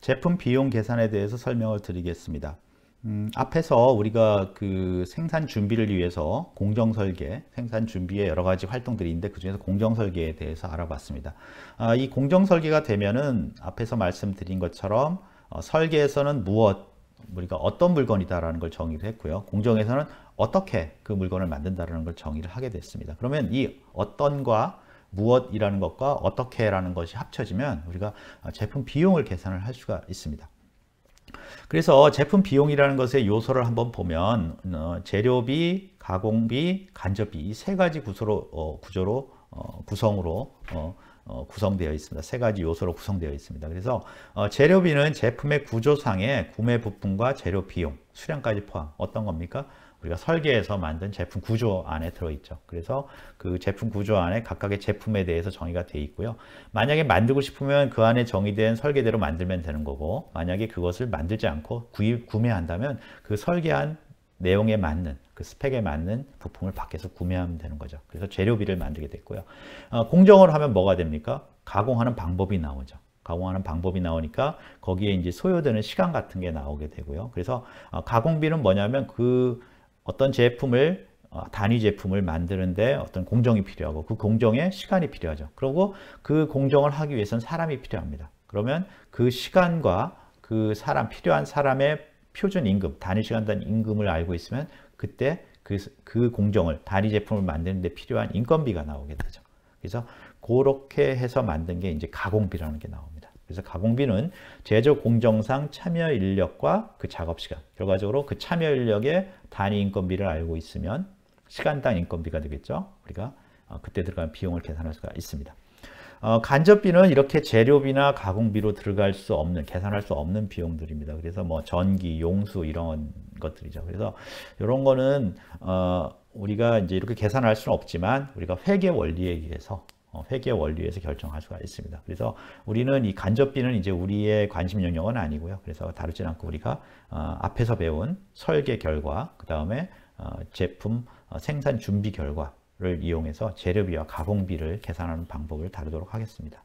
제품 비용 계산에 대해서 설명을 드리겠습니다. 음, 앞에서 우리가 그 생산 준비를 위해서 공정 설계, 생산 준비에 여러 가지 활동들이 있는데 그 중에서 공정 설계에 대해서 알아봤습니다. 아, 이 공정 설계가 되면은 앞에서 말씀드린 것처럼 어, 설계에서는 무엇, 우리가 어떤 물건이다라는 걸 정의를 했고요. 공정에서는 어떻게 그 물건을 만든다라는 걸 정의를 하게 됐습니다. 그러면 이 어떤과 무엇이라는 것과 어떻게라는 것이 합쳐지면 우리가 제품 비용을 계산을 할 수가 있습니다. 그래서 제품 비용이라는 것의 요소를 한번 보면 어, 재료비, 가공비, 간접비 이 세 가지 구조로, 어, 구조로 어, 구성으로 어, 어, 구성되어 있습니다. 세 가지 요소로 구성되어 있습니다. 그래서 어, 재료비는 제품의 구조상의 구매 부품과 재료 비용, 수량까지 포함 어떤 겁니까? 우리가 설계해서 만든 제품 구조 안에 들어있죠. 그래서 그 제품 구조 안에 각각의 제품에 대해서 정의가 되어 있고요. 만약에 만들고 싶으면 그 안에 정의된 설계대로 만들면 되는 거고 만약에 그것을 만들지 않고 구입, 구매한다면 그 설계한 내용에 맞는 그 스펙에 맞는 부품을 밖에서 구매하면 되는 거죠. 그래서 재료비를 만들게 됐고요. 어, 공정을 하면 뭐가 됩니까? 가공하는 방법이 나오죠. 가공하는 방법이 나오니까 거기에 이제 소요되는 시간 같은 게 나오게 되고요. 그래서 어, 가공비는 뭐냐면 그 어떤 제품을 어, 단위 제품을 만드는데 어떤 공정이 필요하고 그 공정에 시간이 필요하죠. 그리고 그 공정을 하기 위해서는 사람이 필요합니다. 그러면 그 시간과 그 사람 필요한 사람의 표준 임금, 단위 시간 단 임금을 알고 있으면 그때 그, 그 공정을 단위 제품을 만드는데 필요한 인건비가 나오게 되죠. 그래서 그렇게 해서 만든 게 이제 가공비라는 게 나옵니다. 그래서 가공비는 제조 공정상 참여 인력과 그 작업 시간, 결과적으로 그 참여 인력의 단위 인건비를 알고 있으면 시간당 인건비가 되겠죠. 우리가 어, 그때 들어간 비용을 계산할 수가 있습니다. 어, 간접비는 이렇게 재료비나 가공비로 들어갈 수 없는, 계산할 수 없는 비용들입니다. 그래서 뭐 전기, 용수 이런 것들이죠. 그래서 이런 거는 어, 우리가 이제 이렇게 계산할 수는 없지만 우리가 회계 원리에 의해서 어, 회계 원리에서 결정할 수가 있습니다. 그래서 우리는 이 간접비는 이제 우리의 관심 영역은 아니고요. 그래서 다루지 않고 우리가 어, 앞에서 배운 설계 결과, 그 다음에 어, 제품 생산 준비 결과를 이용해서 재료비와 가공비를 계산하는 방법을 다루도록 하겠습니다.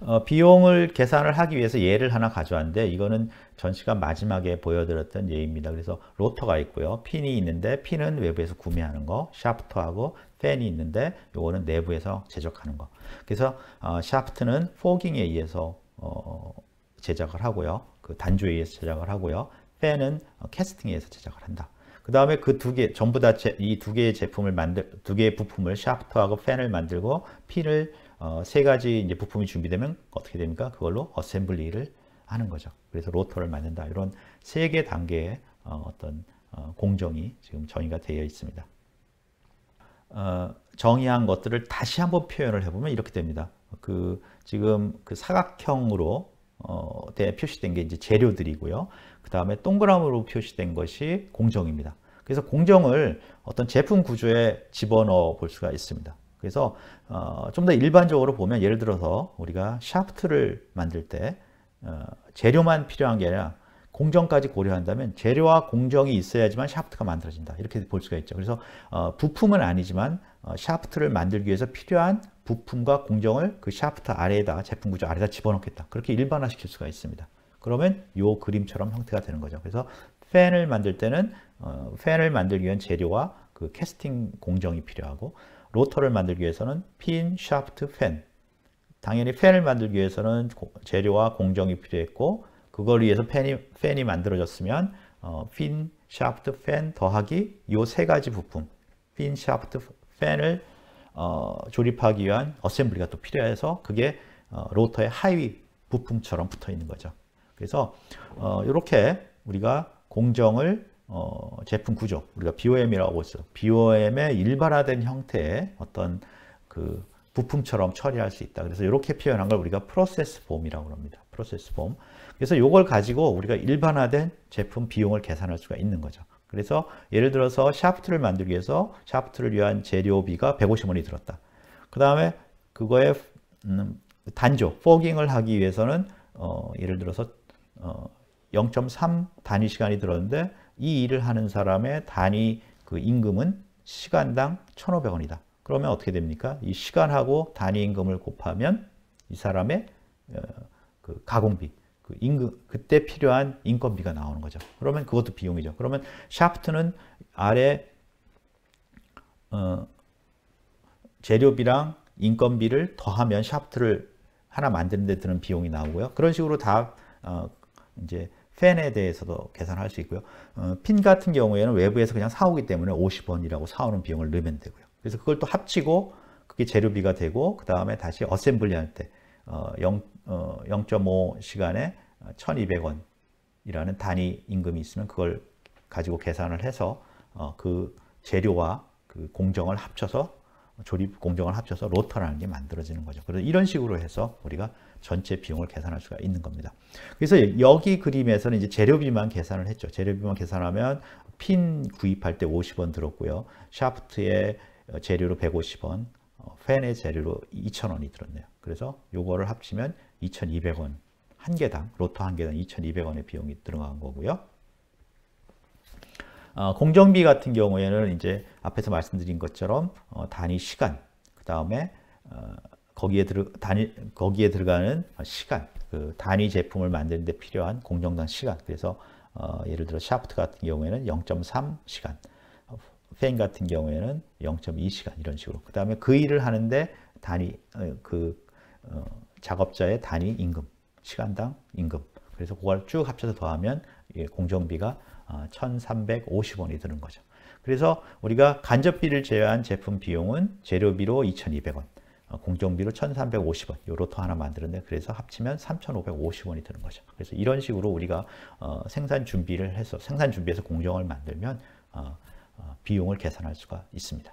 어, 비용을 계산을 하기 위해서 예를 하나 가져왔는데 이거는 전 시간 마지막에 보여드렸던 예입니다. 그래서 로터가 있고요. 핀이 있는데 핀은 외부에서 구매하는 거, 샤프트하고 팬이 있는데 요거는 내부에서 제작하는 거. 그래서 어, 샤프트는 forging에 의해서 어, 제작을 하고요. 그 단조에 의해서 제작을 하고요. 팬은 어, casting에 의해서 제작을 한다. 그 다음에 그 두 개, 전부 다 이 두 개의 제품을 만들, 두 개의 부품을 샤프트하고 팬을 만들고 핀을 어, 세 가지 이제 부품이 준비되면 어떻게 됩니까? 그걸로 assembly를 하는 거죠. 그래서 로터를 만든다. 이런 세 개 단계의 어, 떤 어, 공정이 지금 정의가 되어 있습니다. 어, 정의한 것들을 다시 한번 표현을 해보면 이렇게 됩니다. 그 지금 그 사각형으로 어, 대 표시된 게 이제 재료들이고요. 그 다음에 동그라미로 표시된 것이 공정입니다. 그래서 공정을 어떤 제품 구조에 집어넣어 볼 수가 있습니다. 그래서 어, 좀 더 일반적으로 보면 예를 들어서 우리가 샤프트를 만들 때 어, 재료만 필요한 게 아니라 공정까지 고려한다면 재료와 공정이 있어야지만 샤프트가 만들어진다. 이렇게 볼 수가 있죠. 그래서 어, 부품은 아니지만 어, 샤프트를 만들기 위해서 필요한 부품과 공정을 그 샤프트 아래에다 제품 구조 아래다 집어넣겠다. 그렇게 일반화 시킬 수가 있습니다. 그러면 이 그림처럼 형태가 되는 거죠. 그래서 팬을 만들 때는 어, 팬을 만들기 위한 재료와 그 캐스팅 공정이 필요하고 로터를 만들기 위해서는 핀, 샤프트, 팬. 당연히 팬을 만들기 위해서는 재료와 공정이 필요했고 그걸 위해서 팬이, 팬이 만들어졌으면 어, 핀, 샤프트, 팬 더하기 이 세 가지 부품 핀, 샤프트, 팬을 어, 조립하기 위한 assembly가 또 필요해서 그게 어, 로터의 하위 부품처럼 붙어 있는 거죠. 그래서 이렇게 어, 우리가 공정을 어, 제품 구조, 우리가 BOM이라고 했어. BOM의 일반화된 형태의 어떤 그 부품처럼 처리할 수 있다. 그래서 이렇게 표현한 걸 우리가 process BOM이라고 합니다. process BOM. 그래서 이걸 가지고 우리가 일반화된 제품 비용을 계산할 수가 있는 거죠. 그래서 예를 들어서 샤프트를 만들기 위해서 샤프트를 위한 재료비가 150원이 들었다. 그 다음에 그거에 음, 단조, forging을 하기 위해서는 어, 예를 들어서 어, 0.3 단위 시간이 들었는데 이 일을 하는 사람의 단위 그 임금은 시간당 1,500원이다. 그러면 어떻게 됩니까? 이 시간하고 단위 임금을 곱하면 이 사람의 어, 그 가공비, 그 임금 그때 필요한 인건비가 나오는 거죠. 그러면 그것도 비용이죠. 그러면 샤프트는 아래 어, 재료비랑 인건비를 더하면 샤프트를 하나 만드는 데 드는 비용이 나오고요. 그런 식으로 다 어, 이제 팬에 대해서도 계산할 수 있고요. 어, 핀 같은 경우에는 외부에서 그냥 사오기 때문에 50원이라고 사오는 비용을 넣으면 되고요. 그래서 그걸 또 합치고 그게 재료비가 되고 그 다음에 다시 assembly 할때 어, 0, 어, 0.5 시간에 1,200원이라는 단위 임금이 있으면 그걸 가지고 계산을 해서 어, 그 재료와 그 공정을 합쳐서 조립 공정을 합쳐서 로터라는 게 만들어지는 거죠. 그래서 이런 식으로 해서 우리가 전체 비용을 계산할 수가 있는 겁니다. 그래서 여기 그림에서는 이제 재료비만 계산을 했죠. 재료비만 계산하면 핀 구입할 때 50원 들었고요. 샤프트의 재료로 150원, 어, 팬의 재료로 2,000원이 들었네요. 그래서 요거를 합치면 2,200원 한 개당 로터 한 개당 2,200원의 비용이 들어간 거고요. 어, 공정비 같은 경우에는 이제 앞에서 말씀드린 것처럼 어, 단위 시간, 그 다음에 어, 거기에 들어 단위 거기에 들어가는 시간, 그 단위 제품을 만드는데 필요한 공정당 시간. 그래서 어, 예를 들어 샤프트 같은 경우에는 0.3 시간, 팬 같은 경우에는 0.2 시간 이런 식으로. 그 다음에 그 일을 하는데 단위 어, 그 어, 작업자의 단위 임금, 시간당 임금. 그래서 그걸 쭉 합쳐서 더하면 공정비가 1,350원이 어, 드는 거죠. 그래서 우리가 간접비를 제외한 제품 비용은 재료비로 2,200원, 어, 공정비로 1,350원, 요 로터 하나 만드는데 그래서 합치면 3,550원이 드는 거죠. 그래서 이런 식으로 우리가 어, 생산 준비를 해서 생산 준비해서 공정을 만들면 비용을 계산할 수가 있습니다.